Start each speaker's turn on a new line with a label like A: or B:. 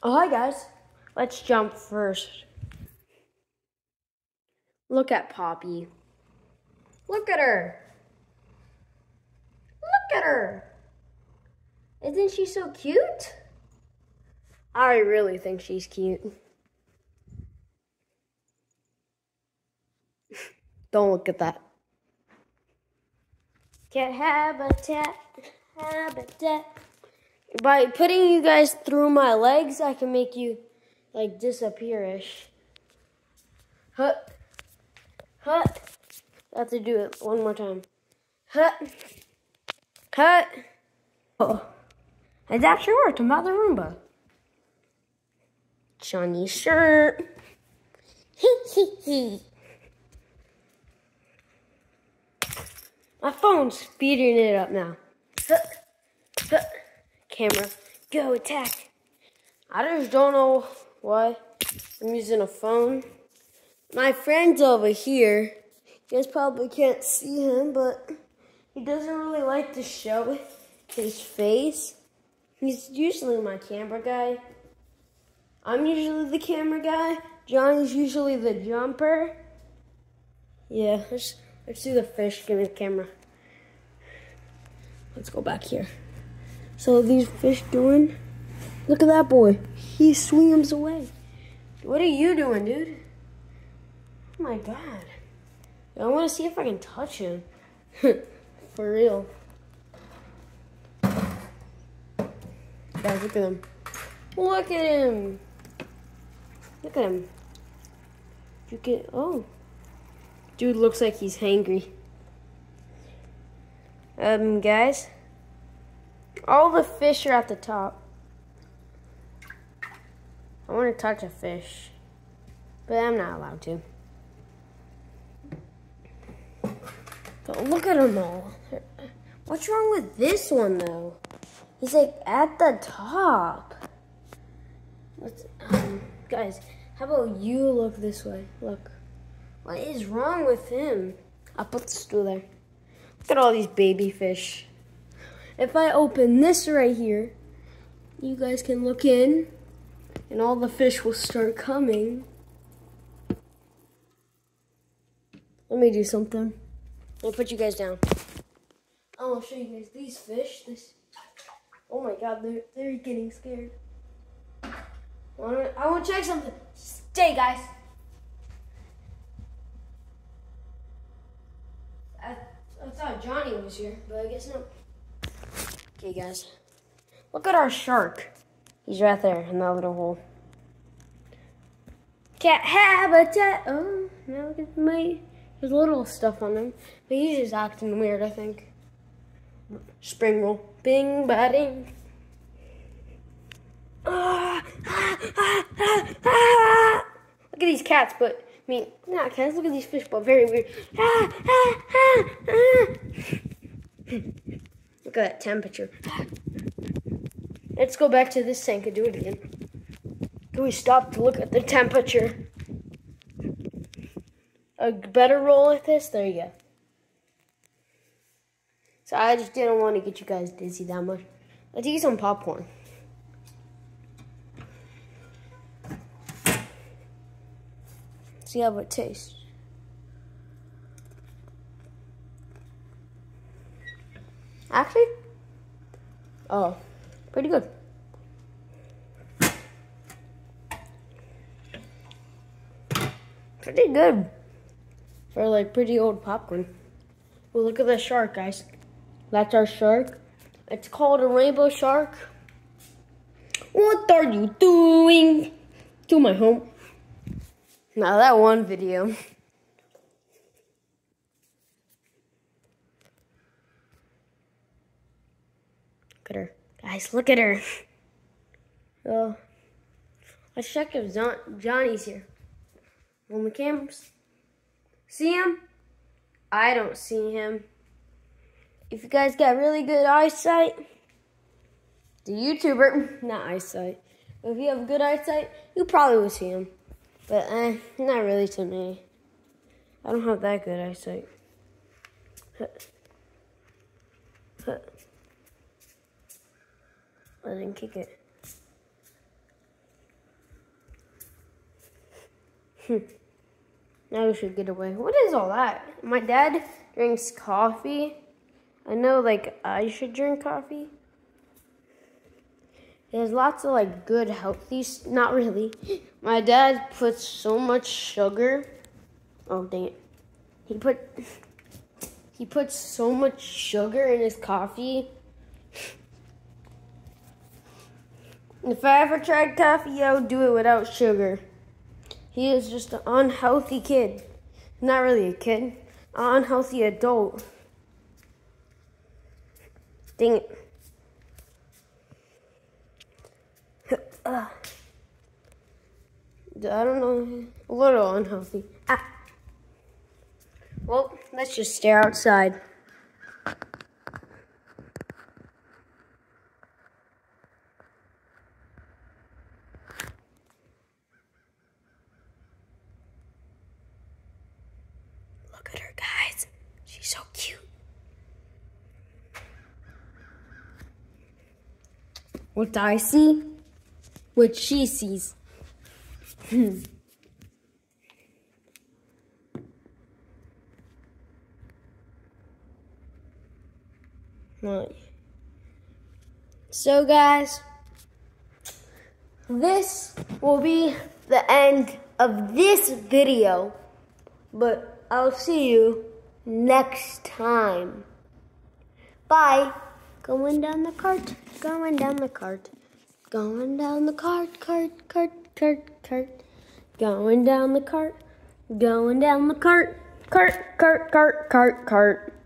A: Oh, hi guys. Let's jump first. Look at Poppy. Look at her. Look at her. Isn't she so cute? I really think she's cute. Don't look at that. Cat habitat, habitat. By putting you guys through my legs, I can make you like disappear-ish. Hut, hut. I have to do it one more time. Hut, hut. Oh, it actually worked. I'm about the Roomba. Johnny's shirt. Hee hee hee. My phone's speeding it up now. Camera, go attack. I just don't know why I'm using a phone. My friend's over here. You guys probably can't see him, but he doesn't really like to show his face. He's usually my camera guy. I'm usually the camera guy. Johnny's usually the jumper. Yeah, let's, let's do the fish. Give me the camera. Let's go back here. So these fish doing? Look at that boy. He swims away. What are you doing, dude? Oh my god. I want to see if I can touch him. For real. Guys, look at him. Look at him. Look at him. You get oh. Dude looks like he's hangry. Um guys. All the fish are at the top. I want to touch a fish. But I'm not allowed to. But look at them all. What's wrong with this one though? He's like at the top. Um, guys, how about you look this way? Look. What is wrong with him? I'll put the stool there. Look at all these baby fish. If I open this right here, you guys can look in and all the fish will start coming. Let me do something. I'll put you guys down. I want to show you guys these fish. This. Oh my god, they're, they're getting scared. I want to check something. Stay, guys. I, I thought Johnny was here, but I guess not. Okay, guys. Look at our shark. He's right there in that little hole. Cat habitat. Oh, now look at my. There's little stuff on him. But he's just acting weird, I think. Spring roll. Bing, ah, ah, ah, look at these cats, but I mean, not cats. Look at these fish, but very weird. Look at that temperature. Let's go back to this tank and do it again. Can we stop to look at the temperature? A better roll at this? There you go. So I just didn't want to get you guys dizzy that much. Let's eat some popcorn. See how it tastes. Actually, oh, pretty good. Pretty good for like pretty old popcorn. Well, look at the shark, guys. That's our shark. It's called a rainbow shark. What are you doing to my home? Now that one video. Look at her. Guys, look at her. Oh, let's check if Johnny's here. On the cameras. See him? I don't see him. If you guys got really good eyesight, the YouTuber, not eyesight, but if you have good eyesight, you probably will see him. But eh, not really to me. I don't have that good eyesight. I didn't kick it. Hmm. Now we should get away. What is all that? My dad drinks coffee. I know, like, I should drink coffee. There's lots of, like, good, healthy... Not really. My dad puts so much sugar. Oh, dang it. He put... He puts so much sugar in his coffee. If I ever tried coffee, I would do it without sugar. He is just an unhealthy kid. Not really a kid, an unhealthy adult. Dang it. I don't know, a little unhealthy. Ah. Well, let's just stare outside. Look at her, guys. She's so cute. What I see, what she sees. Hmm. So, guys, this will be the end of this video, but I'll see you next time. Bye. Going down the cart, going down the cart, going down the cart, cart, cart, cart, cart, going down the cart, going down the cart, cart, cart, cart, cart, cart.